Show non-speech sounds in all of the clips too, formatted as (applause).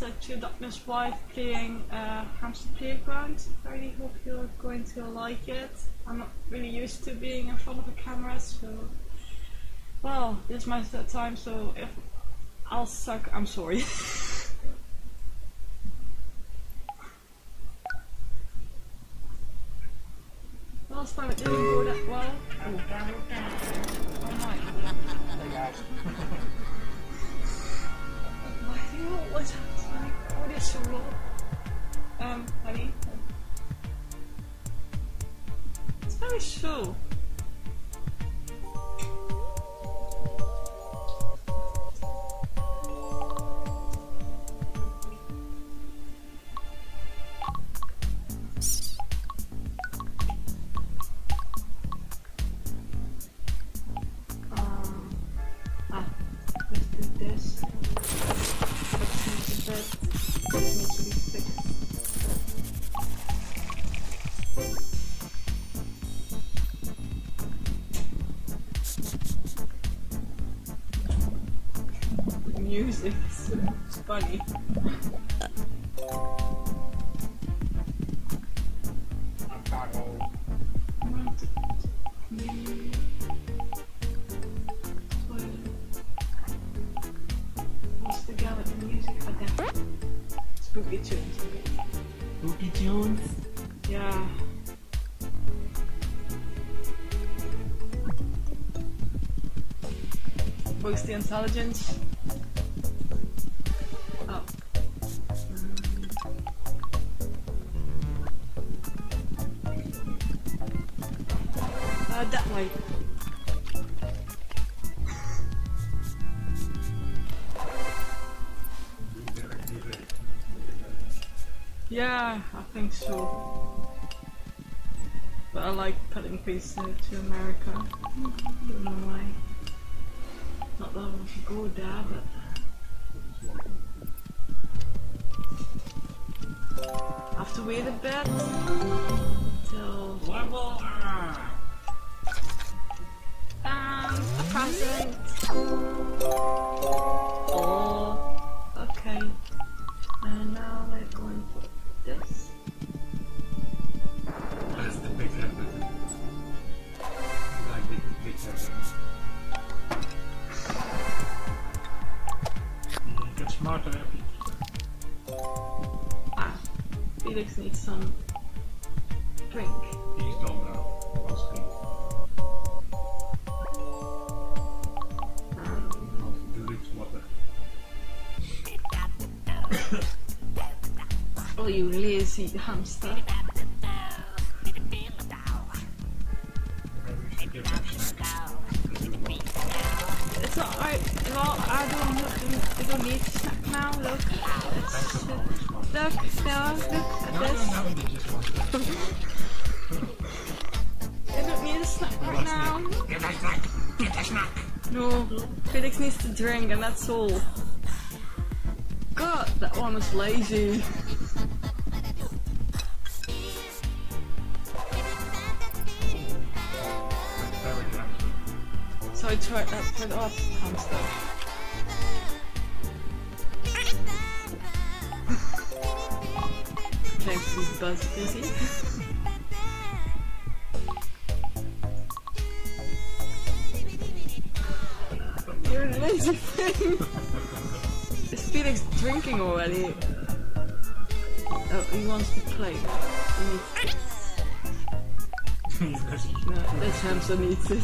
was uh, TudorDarkness Wife playing uh, Hamster Playground. I really hope you're going to like it. I'm not really used to being in front of a camera, so well, this is my third time, so if I'll suck, I'm sorry. (laughs) Last time it didn't go that well. Oh, oh my. Hey guys. (laughs) To what is so low? Um, honey. It's very slow. That? Spooky tunes. Spooky tunes. Yeah. What's the intelligence? Yeah, I think so. But I like putting pizza to America. Don't know why. Not that I want to go there, but. I have to wait a bit till Level um, a present. Some drink. He's gone now. Delete water. oh, you lazy hamster. Drink, and that's all. God, that one was lazy. So I tried that for the hamster. (laughs) Thanks to Buzz Busy. (laughs) Lazy thing. Is Felix drinking already? Oh, he wants to play. He needs busy. no, this hamster needs (laughs) it.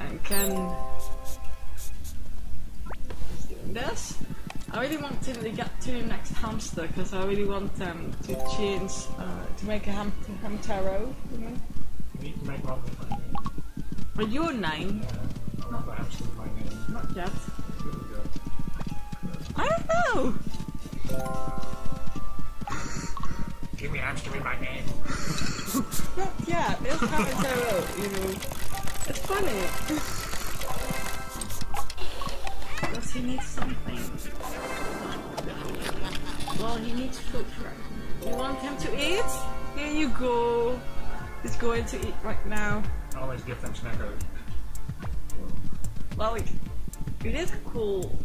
and Ken is doing this. I really want to get to the next hamster because I really want them to change, uh, to make a ham hamtaro. You know? We need to make one with my name. Not yet. I don't know. Give me hamster with my name. Not yet. It's. You know, it's funny. Does he needs something? Well, he needs food right You want him to eat? Here you go. He's going to eat right now. Always give them snackers. Well, it, is cool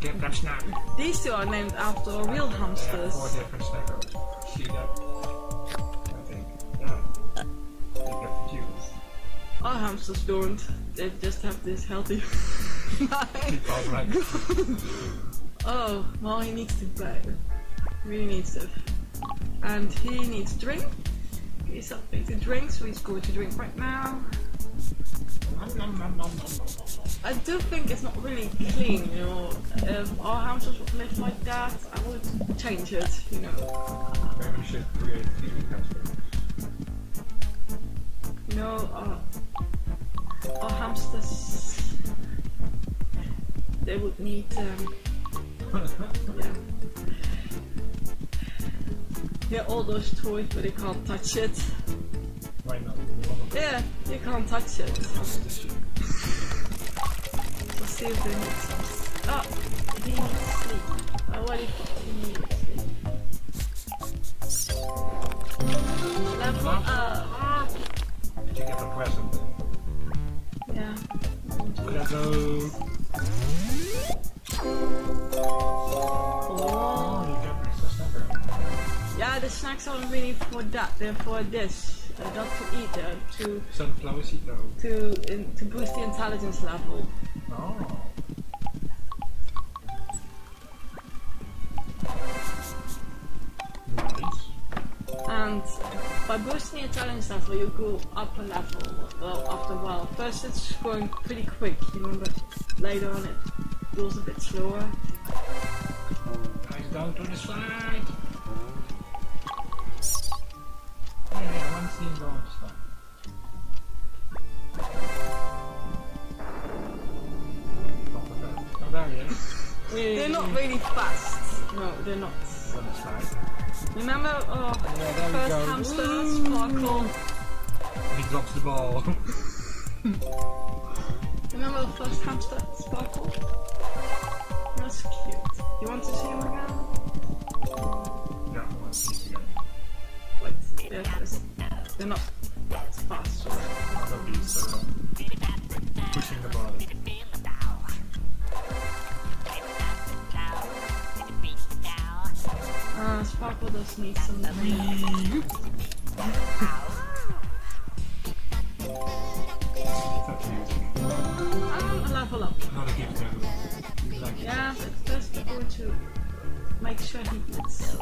Give them snack. These two are named after real have four hamsters. different snackers. See that? I think. Yeah. They get confused. Our hamsters don't. They just have this healthy. (laughs) Oh, well, he needs to play. Really needs it. And he needs drink. He's something to drink, so he's going to drink right now. I do think it's not really clean, you know. If our hamsters would live like that, I would change it, you know. Maybe we should create TV hamsters. You know, our, our hamsters, they would need, um, (laughs) yeah. Yeah, all those toys, but they can't touch it. Why not? Yeah, you can't touch it. So see if they need some. Oh, he needs sleep. What if he needs sleep? Level up. Did you get the present? Yeah. Hello. Oh. Oh, you got extra snacker. Yeah, the snacks aren't really for that. They're for this. Uh, not to eat. They're to Sunflower seed though. to in, to boost the intelligence level. Oh. Nice. And by boosting the intelligence level, you go up a level. Well, after a while. First, it's going pretty quick, you know, but later on, it goes a bit slower. Guys, down to the slide. They're not really fast. No, they're not. On the. Remember our Yeah, first go. hamster, Sparkle? He drops the ball. (laughs) Remember our first hamster, Sparkle? That's cute. You want to see him again? yeah, they're, they're not fast. so- again. Look, he's pushing the ball. Uh, Sparkle does need some. Um, a level up. Not a gift like Yeah, but first we're going to make sure he gets.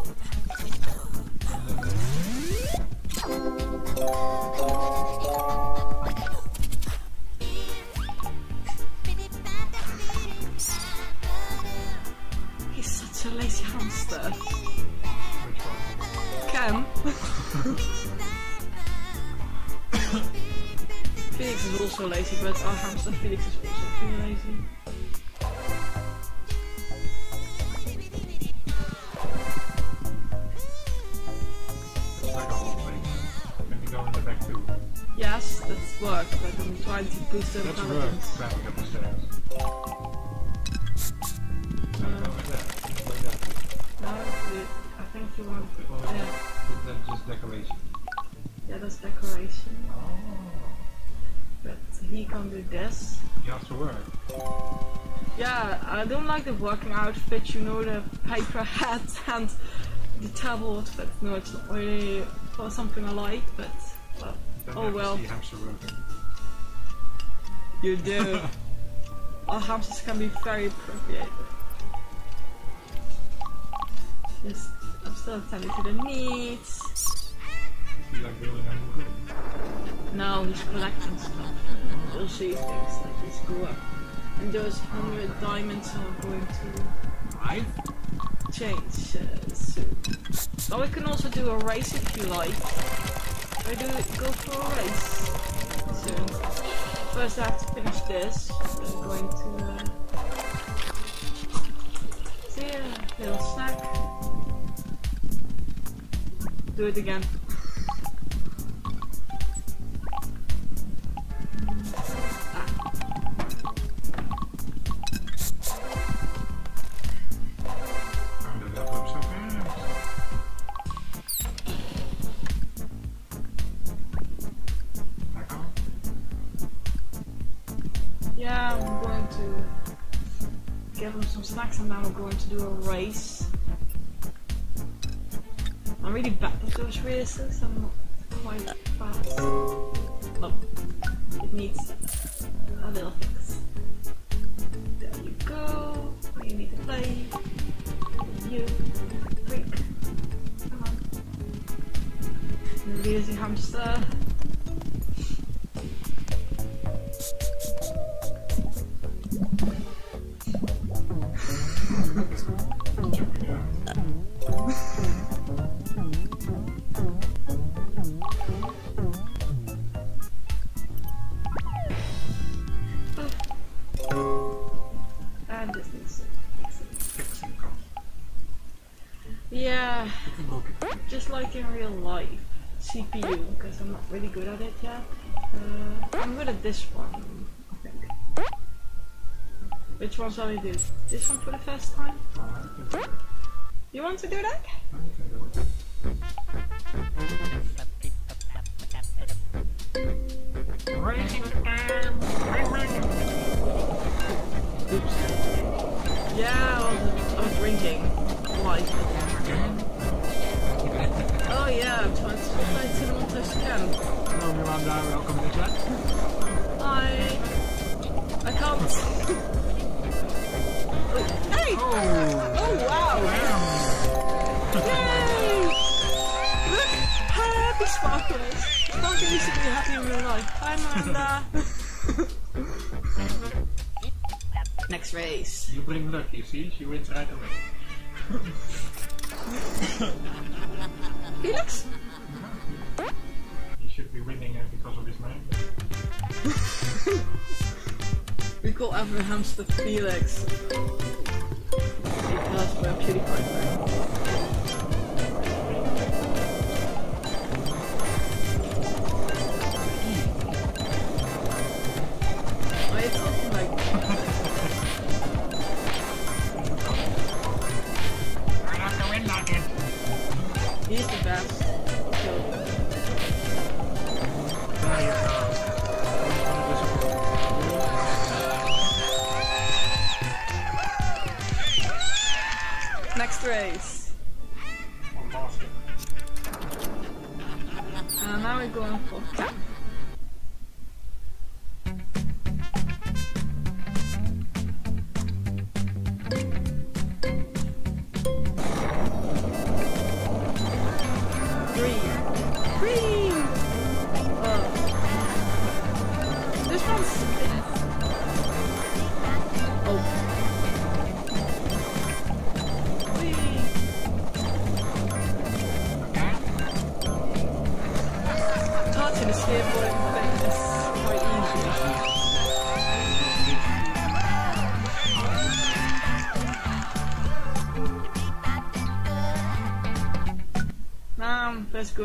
Well, Yeah, That's just decoration. yeah, that's decoration. But he can do this. You have to. Yeah, I don't like the working outfit, you know, the paper hat (laughs) and the towel outfit. No, it's not really for something I like, but Oh, well. You do. (laughs) Our hamsters can be very appropriate. Yes, I'm still attending to the needs. You like building a new room. Now he's collecting stuff. You'll see things like this go up. And those hundred diamonds are going to Right? change uh, soon. But we can also do a race if you like. We do go for a race soon. First I have to finish this. I'm going to uh, see a little snack. Do it again. Then we're going to do a race. I'm really bad at those races, I'm not quite fast. Oh, it needs a little fix. There you go. You need to play. You freak. Come on. Lazy hamster. Really good at it yet. Uh, I'm good at this one, I think. Which one shall we do? This one for the first time? You want to do that? I real life. Miranda! Next race. You bring luck, you see? She wins right away. (laughs) Felix? He should be winning uh, because of his name. (laughs) We call every hamster Felix. Because we're a PewDiePie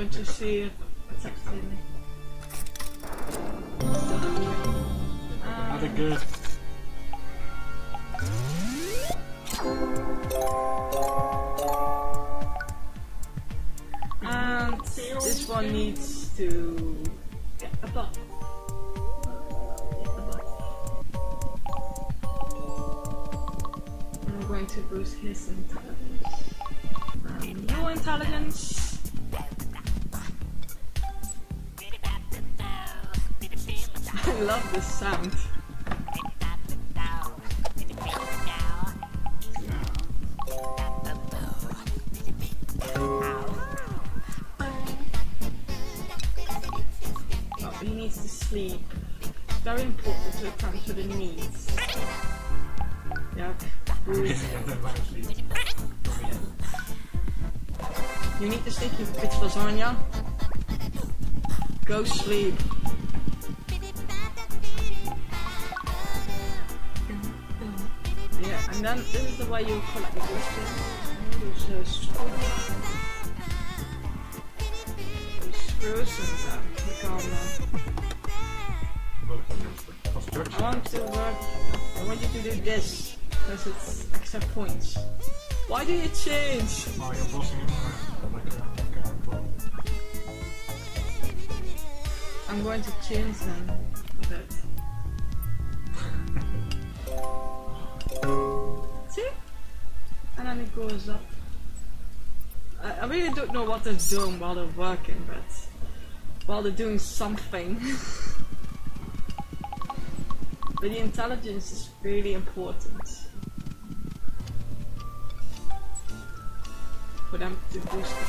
going to see if it's actually me. Another good. And this one needs to get above. And I'm going to boost his intelligence. And no intelligence. This sound. He needs to sleep. Very important to attend to the needs. Yeah. You need to sleep, you bitch lasagna. Go sleep. Points. Why do you change? Oh, you're bossing him. Like a, like a pro. I'm going to change them (laughs) a bit. then it goes up. I, I really don't know what they're doing while they're working, but while they're doing something. (laughs) but the intelligence is really important for them to boost it.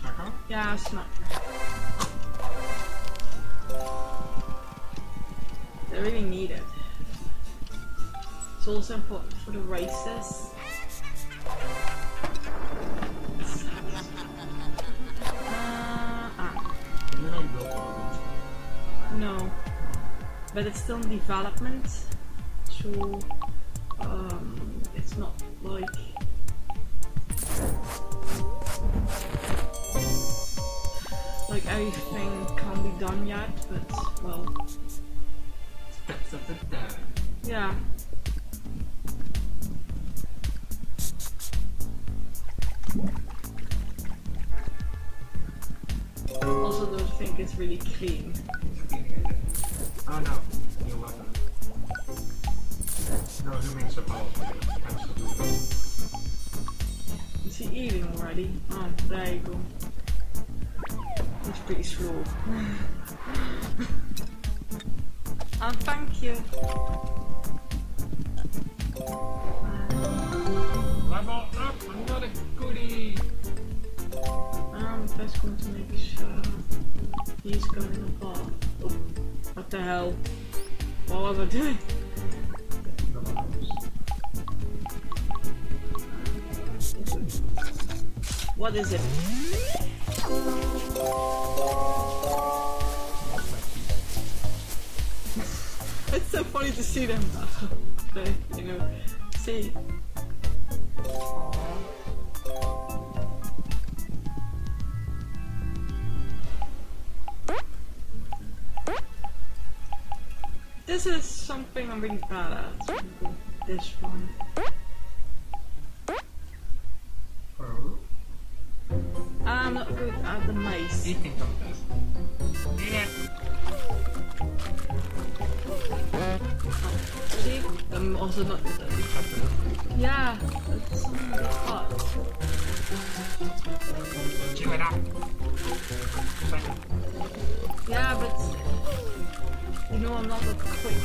Snakker? Yeah, snap. They really need it. It's also important for the races. Uh, ah, Heb je nog beeld van no. But it's still in development. So um, it's not like like everything can't be done yet, but well, Steps of the down. yeah. Also, don't think it's really clean. Oh no, eating already? Oh, there you go. He's pretty slow. um, thank you. Level up! Another goodie! I'm just going to make sure he's going above. Oh, what the hell? What was I doing? What is it? (laughs) It's so funny to see them. (laughs) They, you know, see. This is something I'm really bad at. This one. Eating. See? I'm also not. Yeah, it's a hard. Chew it up. Yeah, but you know I'm not that quick.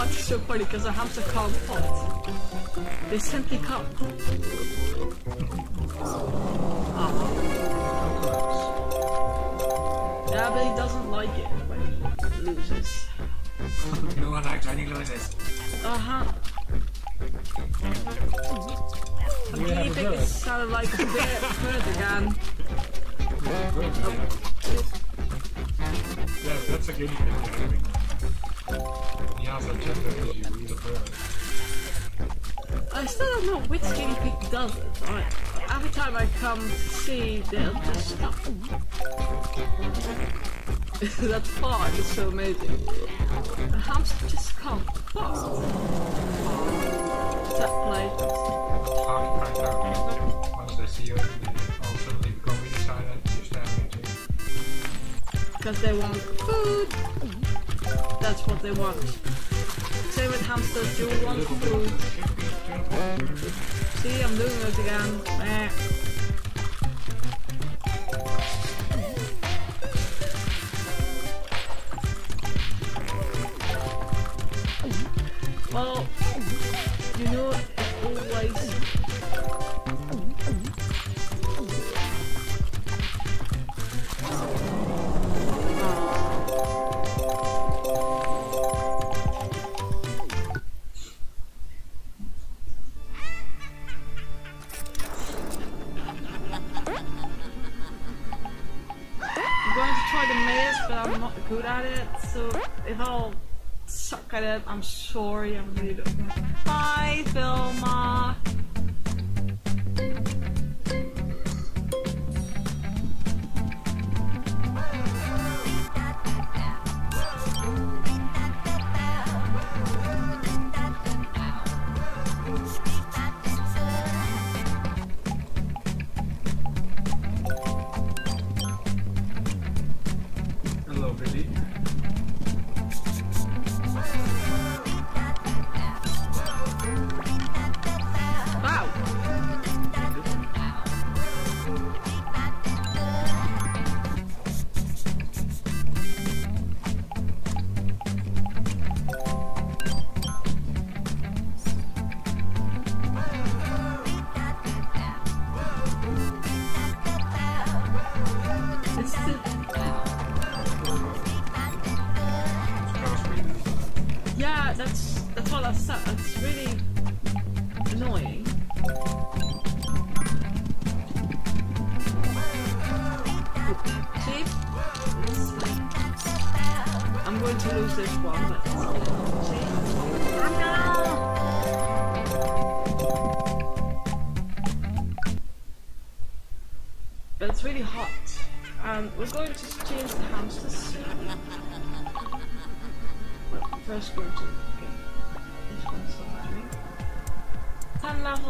Is so funny because a hamster can't fart. They simply can't. Ah. Yeah, but he doesn't like it when he loses. No one likes when he loses. Uh huh. I'm keeping it sounded like a bit bird again. Yeah, that's a good pig I still don't know which guinea pig does it. I, every time I come to see, stop. (laughs) that fart is so amazing. The hamster just can't fart. That play. Because they want food. That's what they want. Same with hamsters, you want food. See, I'm doing it again. Meh. Hello, Freddy.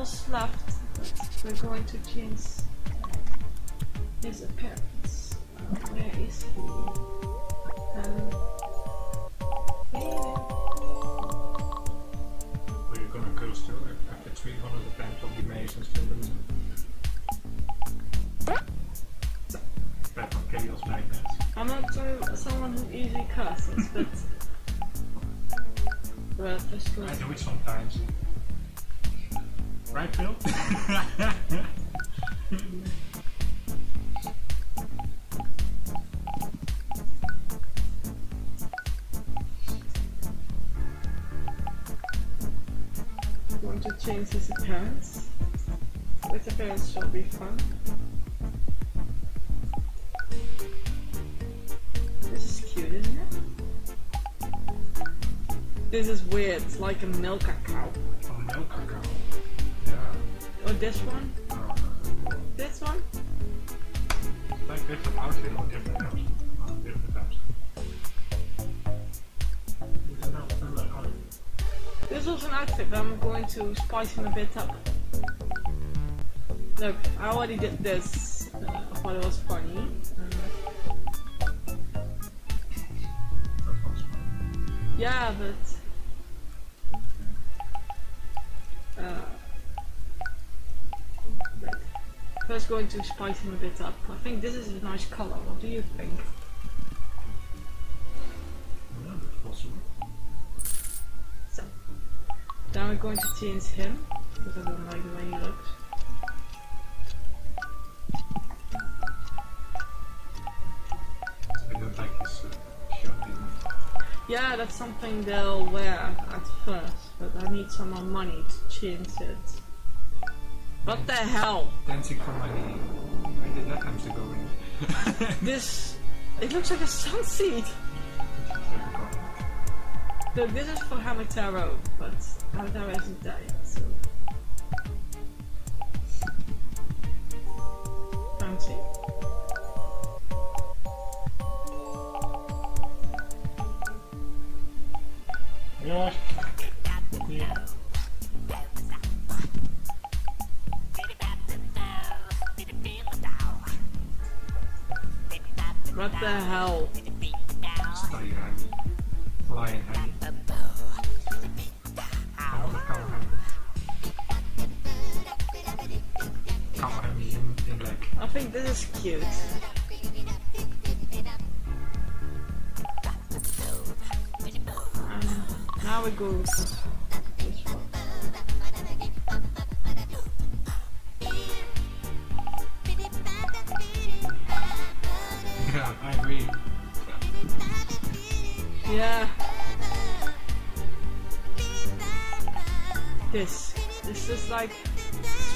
Levels left. We're going to change his appearance. Uh, where is he? Um, Right, Phil? (laughs) want to change his appearance. His appearance shall be fun. This is cute, isn't it? This is weird, it's like a milk cow. Or this one? Oh, This one? like outfit on different different. This was an outfit, but I'm going to spice him a bit up. Look, I already did this. Uh, I thought it was funny. That. Yeah, but going to spice him a bit up. I think this is a nice color. What do you think? Possible. So now we're going to change him because I don't like the way he looks. I don't like his uh, shirt. Yeah, that's something they'll wear at first, but I need some more money to change it. What the hell? Dancing for money. Where did that hamster go in? (laughs) This it looks like a sunseed. Look, this is for Hamutaro, but Hamutaro isn't there yet, so. Fancy. Ja. Ja. In, the hell? I think this is cute. (sighs) Now we go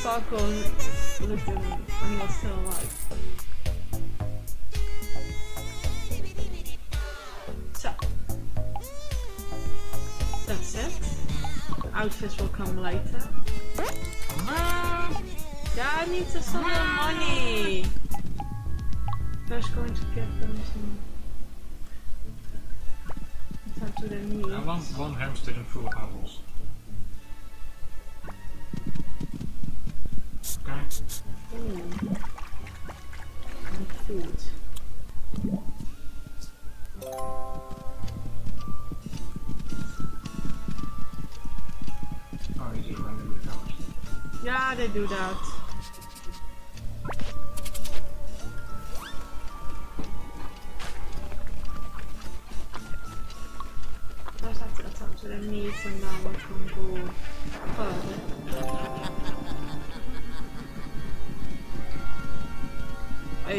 Sparkle at him when he was still alive. So. That's it. The outfits will come later. Yeah, I need some more money. First going to get them some time to their needs. I want one hamster and full apples. Okay. And food. Oh, you just run with those. Yeah, they do that.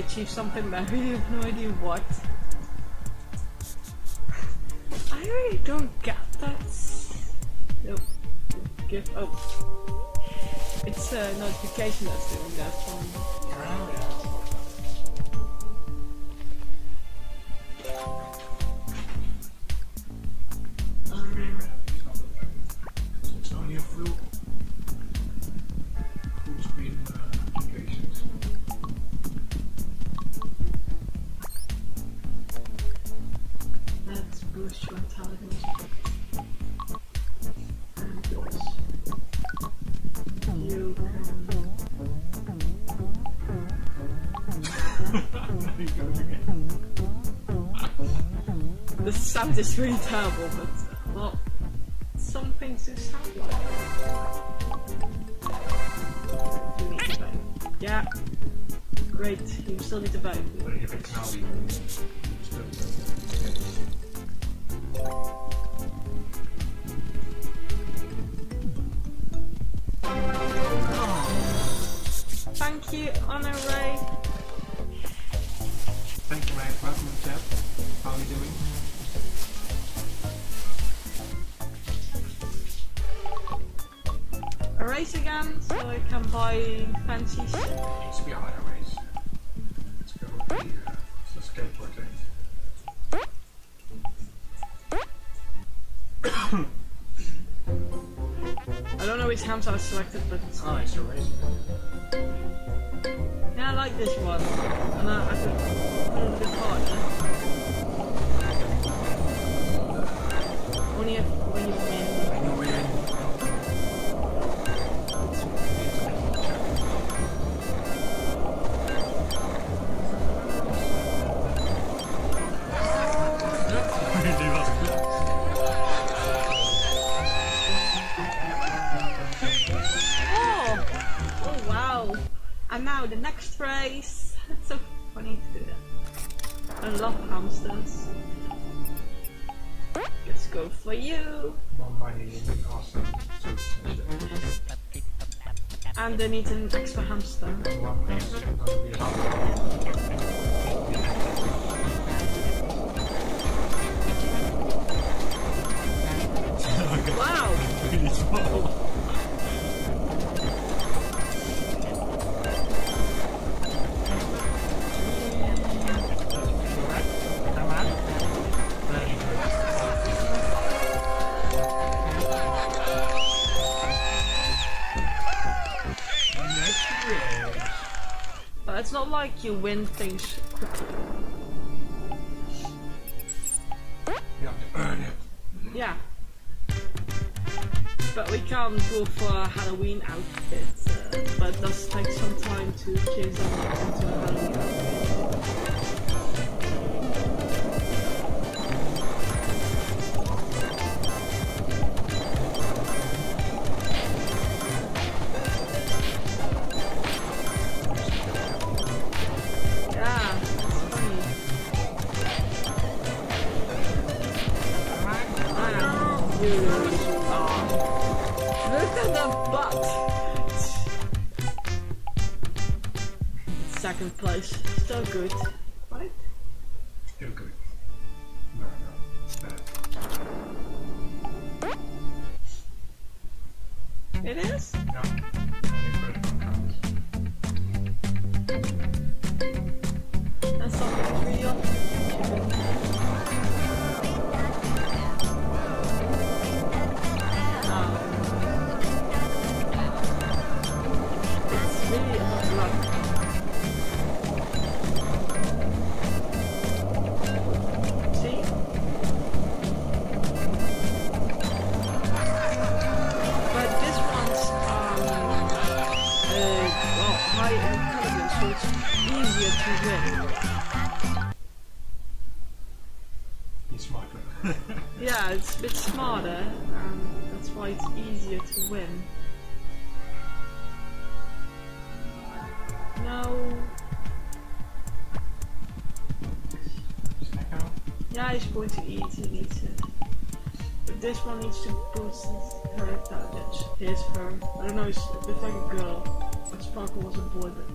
achieve something, but I really have no idea what. I really don't get that. Nope. Give up. It's a notification that's doing The sound is really terrible, but well, some things do sound like vote. Yeah. Great. You still need to vote. It's. Thank you, Honor Ray. Can buy fancy Needs to be a higher race. Let's go with the, uh, the skateboard thing. I don't know which hams I selected, but it's Oh, it's a race. They need an extra hamster. Like you win things quickly. You have to earn it. Yeah. But we can't go for Halloween outfits, Uh, but it does take some time to change them it's a bit smarter, and that's why it's easier to win. No. Yeah, he's going to eat, he needs it. But this one needs to boost her intelligence. Here's her. I don't know, it's bit like a girl. Sparkle was a boy, but.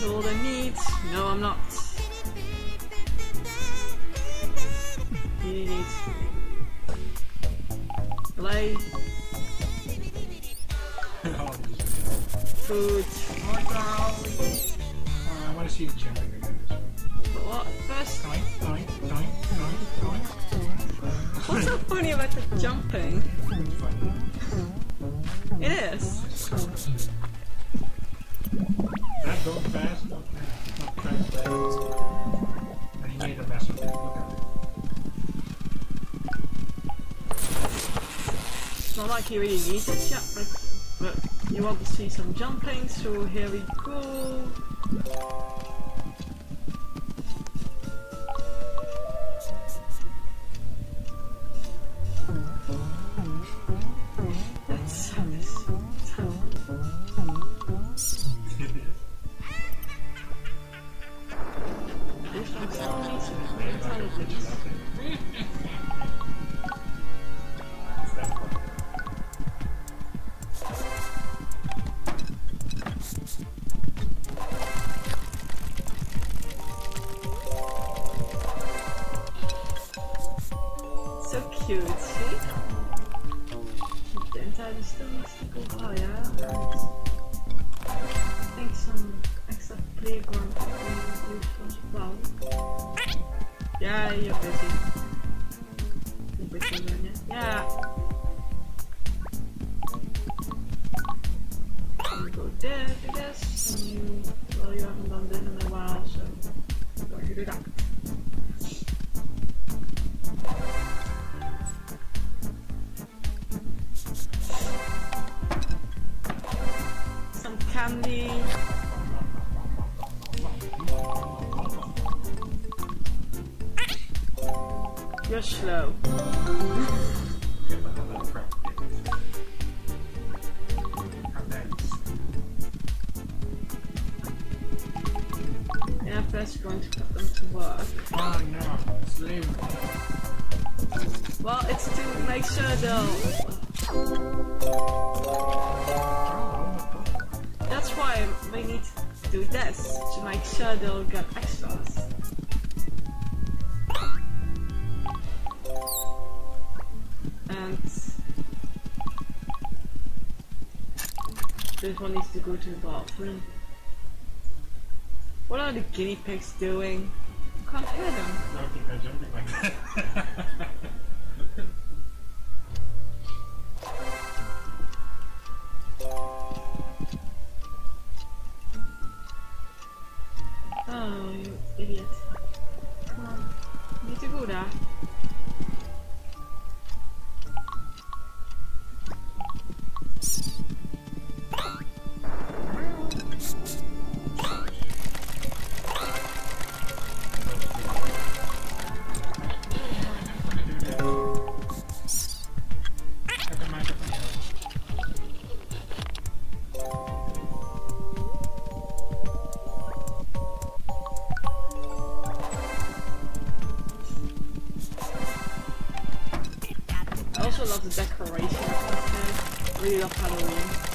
To all their needs? No, I'm not. You need play, food, Oh, I want to see the jumping but what? First, Doink, doink, doink, doink, doink. what's so funny about the jumping? It is. It's not like he really needs it yet, but, but you want to see some jumping, so here we go. Candy. You're slow. Get another crap. How nice. Yeah, first going to put them to work. Oh no, slavery. Well, it's to make sure they'll. Guinea pigs doing? Also love the decoration stuff there. Really love Halloween.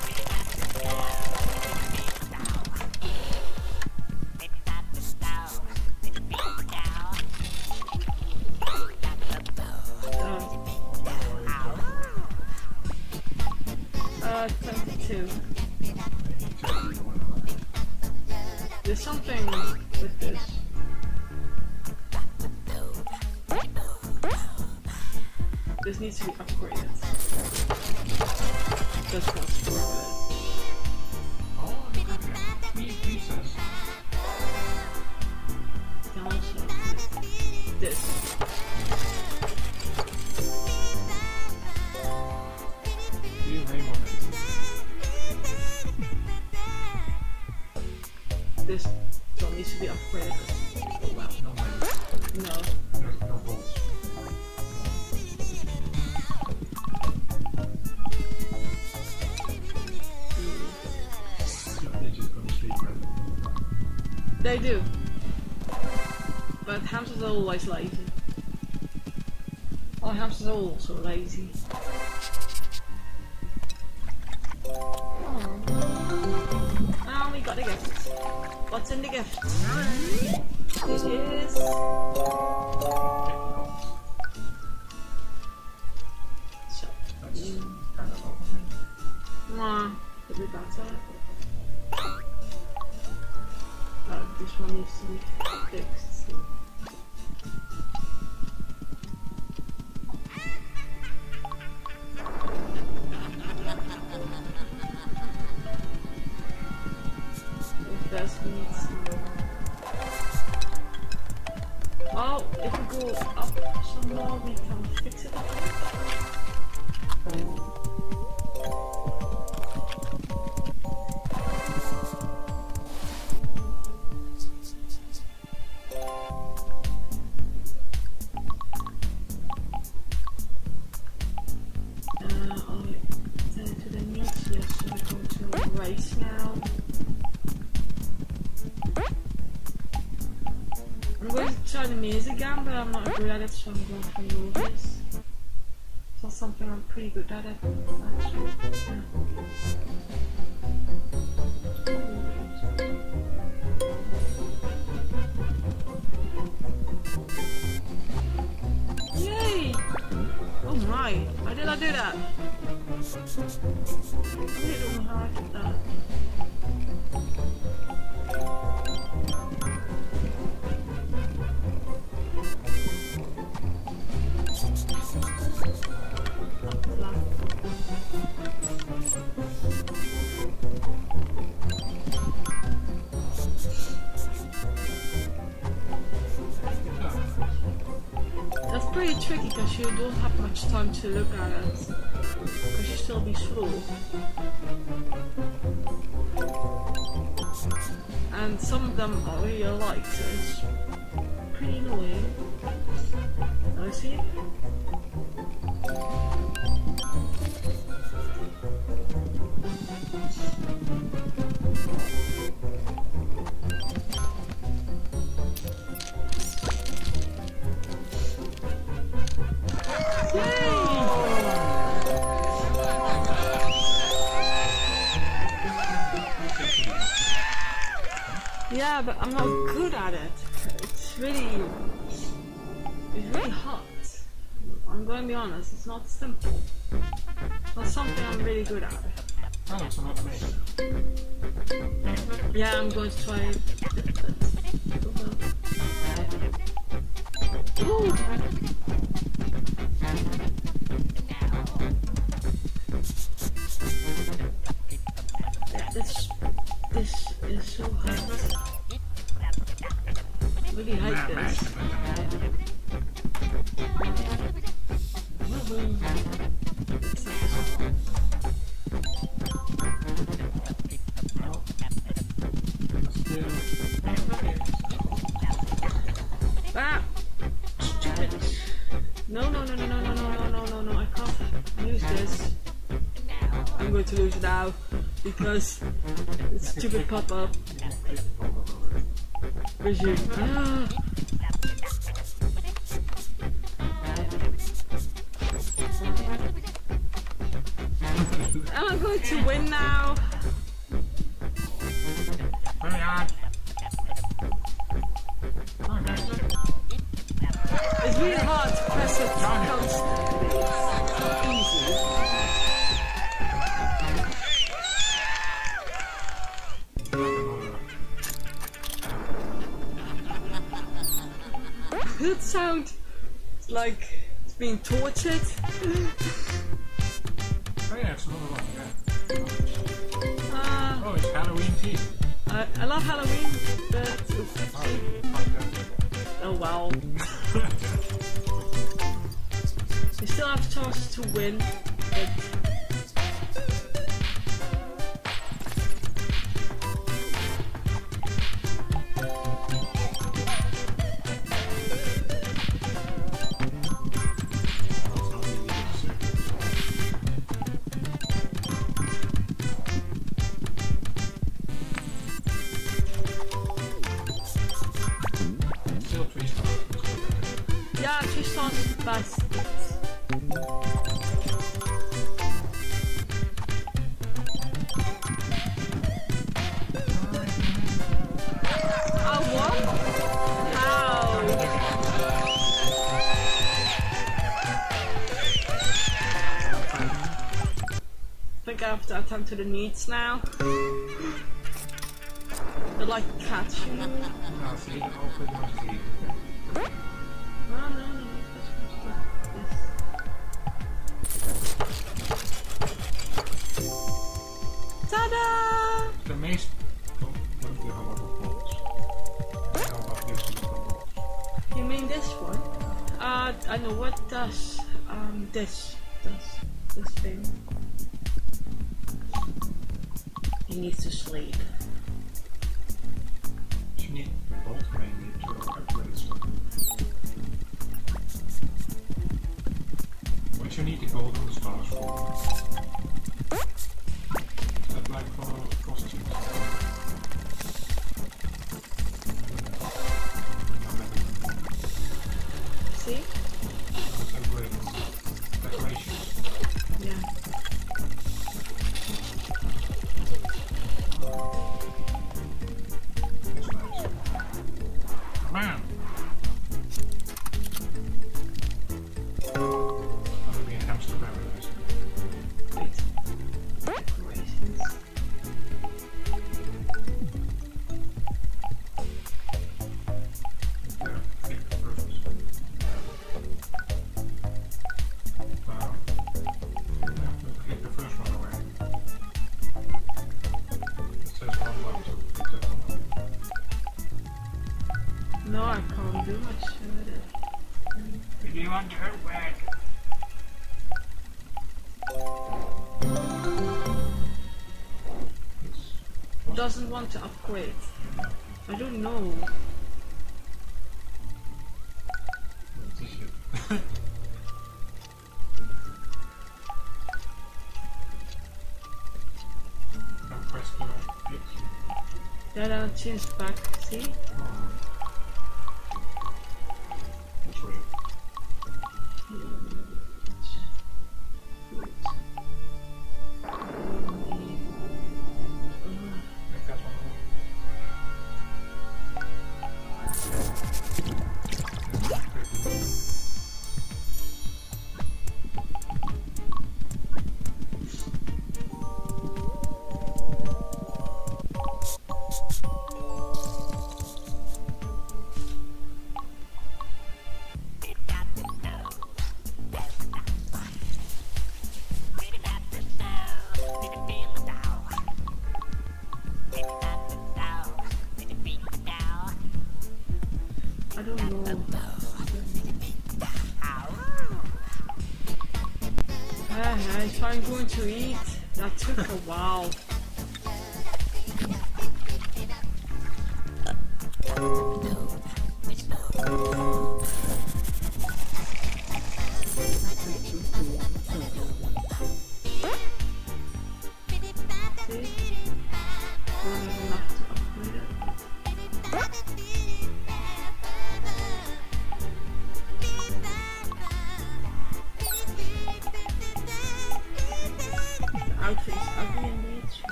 Always lazy. Oh, hamsters are also lazy. Oh, we got a gift. What's in the gift? It is... Of open. Mm. Be better. Oh, this one needs to be fixed. guys. But? Pretty tricky because you don't have much time to look at it. Because you still be slow. And some of them are really light, so it's pretty annoying. I see. Yeah, but I'm not good at it. It's really, it's really hard. I'm going to be honest. It's not simple. It's not something I'm really good at. Oh, not me. Yeah, I'm going to try us. Stupid pop up. Where's ah. (laughs) I'm going to win now. we gonna have to attend to the needs now. They're like catching. Ta-da! The maze You mean this one? Uh, I know what does um this. needs to sleep. No, I can't do much with it. Do you want to hurt? Doesn't want to upgrade. I don't know. That I'll back, see?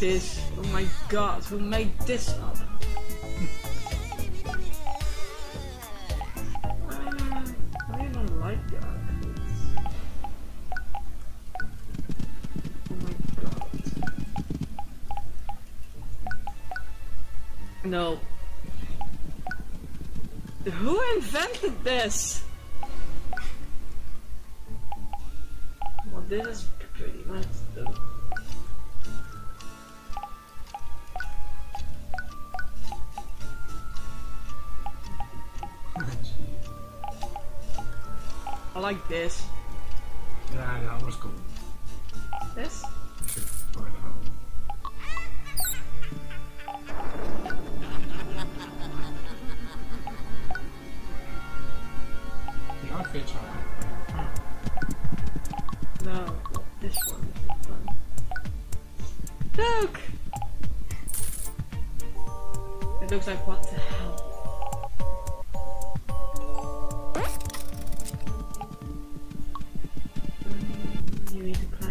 this. Oh my god, who made this? you eat a plant.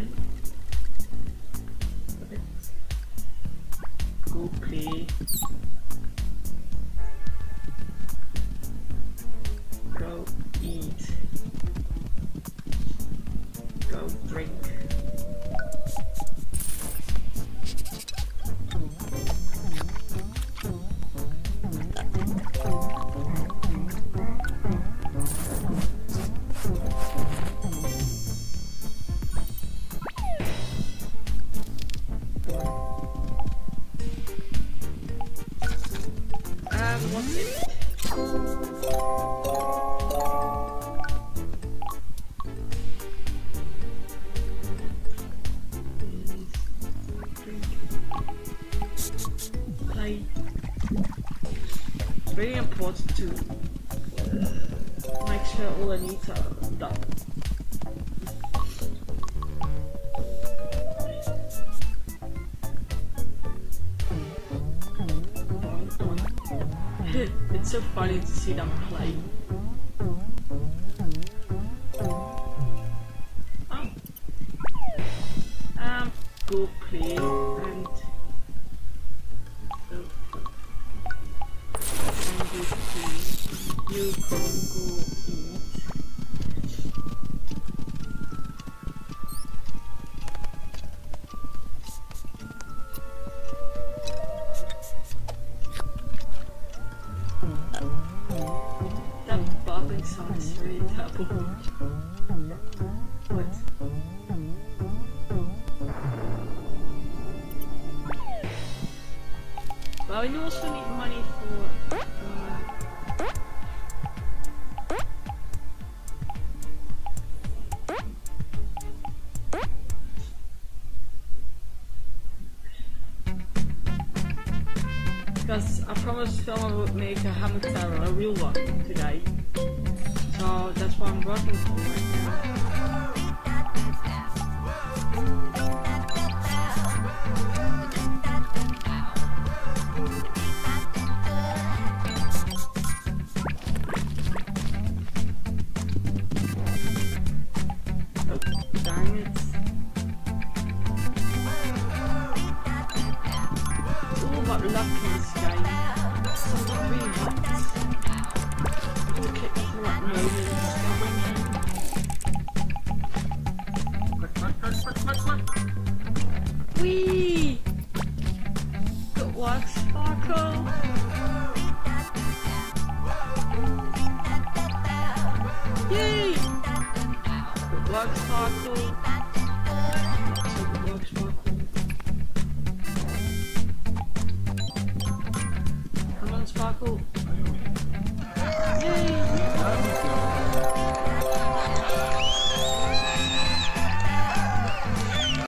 so funny to see them. that bobbing sauce is really What? Well, we also need money for haven't done a real one today.